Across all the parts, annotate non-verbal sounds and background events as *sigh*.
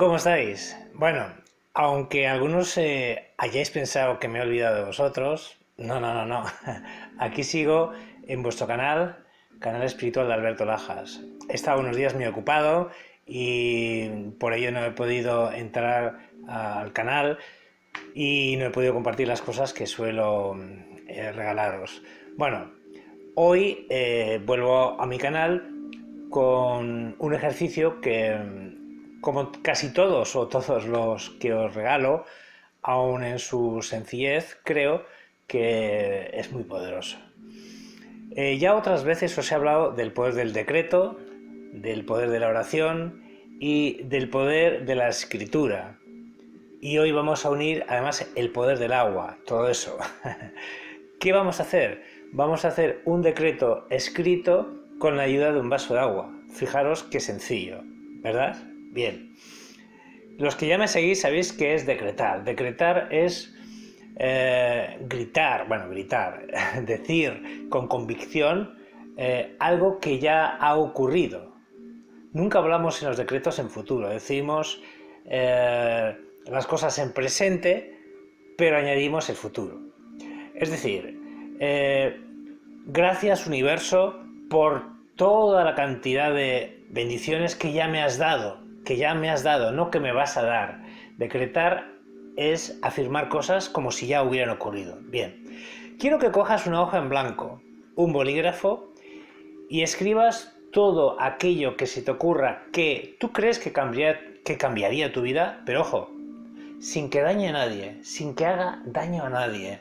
¿Cómo estáis? Bueno, aunque algunos eh, hayáis pensado que me he olvidado de vosotros, no, no, no, no. *laughs* Aquí sigo en vuestro canal, canal espiritual de Alberto Lajas. He estado unos días muy ocupado y por ello no he podido entrar al canal y no he podido compartir las cosas que suelo eh, regalaros. Bueno, hoy eh, vuelvo a mi canal con un ejercicio que como casi todos o todos los que os regalo, aún en su sencillez, creo que es muy poderoso. Eh, ya otras veces os he hablado del poder del decreto, del poder de la oración y del poder de la escritura. Y hoy vamos a unir además el poder del agua, todo eso. *laughs* ¿Qué vamos a hacer? Vamos a hacer un decreto escrito con la ayuda de un vaso de agua. Fijaros qué sencillo, ¿verdad? Bien. Los que ya me seguís sabéis que es decretar. Decretar es eh, gritar, bueno, gritar, *laughs* decir con convicción eh, algo que ya ha ocurrido. Nunca hablamos en los decretos en futuro, decimos eh, las cosas en presente, pero añadimos el futuro. Es decir, gracias universo por toda la cantidad de bendiciones que ya me has dado que ya me has dado, no que me vas a dar. Decretar es afirmar cosas como si ya hubieran ocurrido. Bien, quiero que cojas una hoja en blanco, un bolígrafo y escribas todo aquello que se te ocurra que tú crees que, que cambiaría tu vida, pero ojo, sin que dañe a nadie, sin que haga daño a nadie.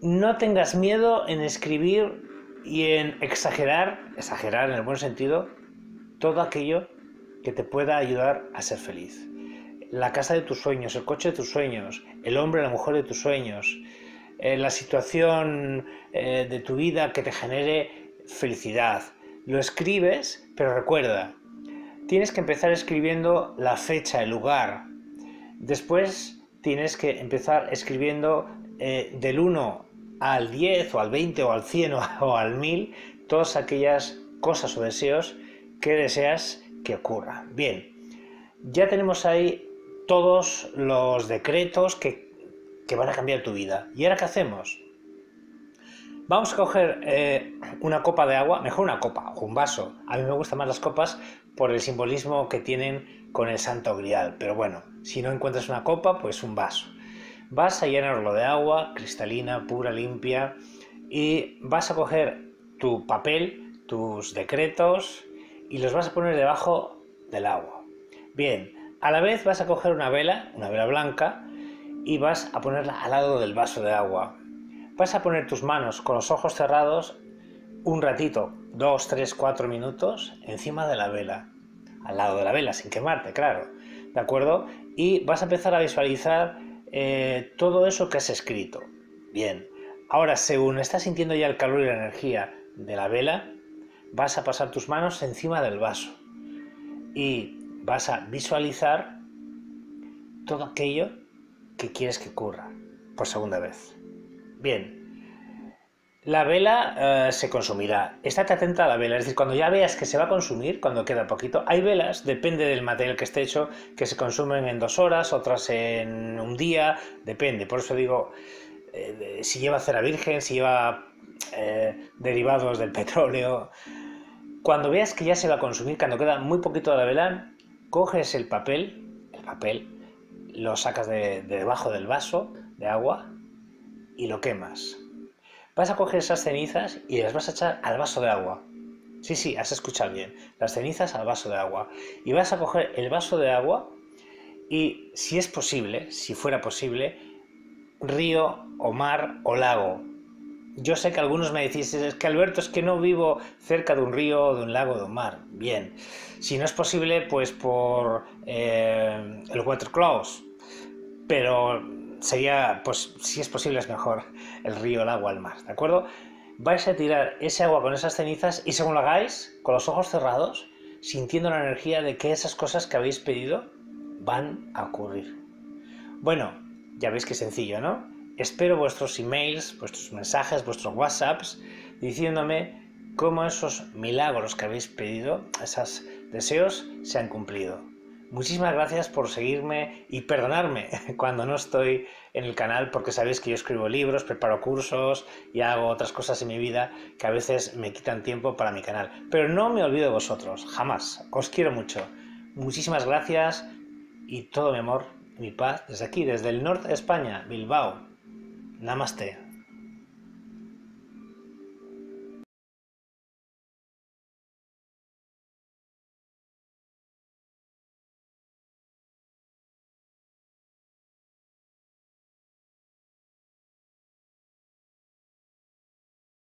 No tengas miedo en escribir y en exagerar, exagerar en el buen sentido, todo aquello que te pueda ayudar a ser feliz. La casa de tus sueños, el coche de tus sueños, el hombre, la mujer de tus sueños, eh, la situación eh, de tu vida que te genere felicidad. Lo escribes, pero recuerda, tienes que empezar escribiendo la fecha, el lugar. Después tienes que empezar escribiendo eh, del 1 al 10 o al 20 o al 100 *laughs* o al 1000 todas aquellas cosas o deseos que deseas que ocurra. Bien, ya tenemos ahí todos los decretos que, van a cambiar tu vida. ¿Y ahora qué hacemos? Vamos a coger eh, una copa de agua, mejor una copa o un vaso. A mí me gustan más las copas por el simbolismo que tienen con el santo grial. Pero bueno, si no encuentras una copa, pues un vaso. Vas a llenarlo de agua cristalina, pura, limpia. Y vas a coger tu papel, tus decretos, y los vas a poner debajo del agua. Bien, a la vez vas a coger una vela, una vela blanca, y vas a ponerla al lado del vaso de agua. Vas a poner tus manos con los ojos cerrados un ratito, dos, tres, cuatro minutos, encima de la vela, al lado de la vela, sin quemarte, claro. ¿De acuerdo? Y vas a empezar a visualizar eh, todo eso que has escrito. Bien. Ahora, según estás sintiendo ya el calor y la energía de la vela, vas a pasar tus manos encima del vaso y vas a visualizar todo aquello que quieres que ocurra por segunda vez. Bien, la vela eh, se consumirá. Estate atenta a la vela, es decir, cuando ya veas que se va a consumir, cuando queda poquito, hay velas, depende del material que esté hecho, que se consumen en dos horas, otras en un día, depende. Por eso digo, eh, si lleva cera virgen, si lleva eh, derivados del petróleo, cuando veas que ya se va a consumir, cuando queda muy poquito de la vela, coges el papel, el papel, lo sacas de, debajo del vaso de agua y lo quemas. Vas a coger esas cenizas y las vas a echar al vaso de agua. Sí, sí, has escuchado bien. Las cenizas al vaso de agua. Y vas a coger el vaso de agua y, si es posible, si fuera posible, río o mar o lago, yo sé que algunos me decís, es que Alberto, es que no vivo cerca de un río, de un lago, de un mar. Bien, si no es posible, pues por eh, el water close. Pero sería, pues si es posible, es mejor el río, el agua, el mar, ¿de acuerdo? Vais a tirar ese agua con esas cenizas y según lo hagáis, con los ojos cerrados, sintiendo la energía de que esas cosas que habéis pedido van a ocurrir. Bueno, ya veis que sencillo, ¿no? Espero vuestros emails, vuestros mensajes, vuestros WhatsApps, diciéndome cómo esos milagros que habéis pedido, esos deseos, se han cumplido. Muchísimas gracias por seguirme y perdonarme *laughs* cuando no estoy en el canal porque sabéis que yo escribo libros, preparo cursos y hago otras cosas en mi vida que a veces me quitan tiempo para mi canal. Pero no me olvido de vosotros, jamás. Os quiero mucho. Muchísimas gracias y todo mi amor, mi paz desde aquí, desde el norte de España, Bilbao. Namaste.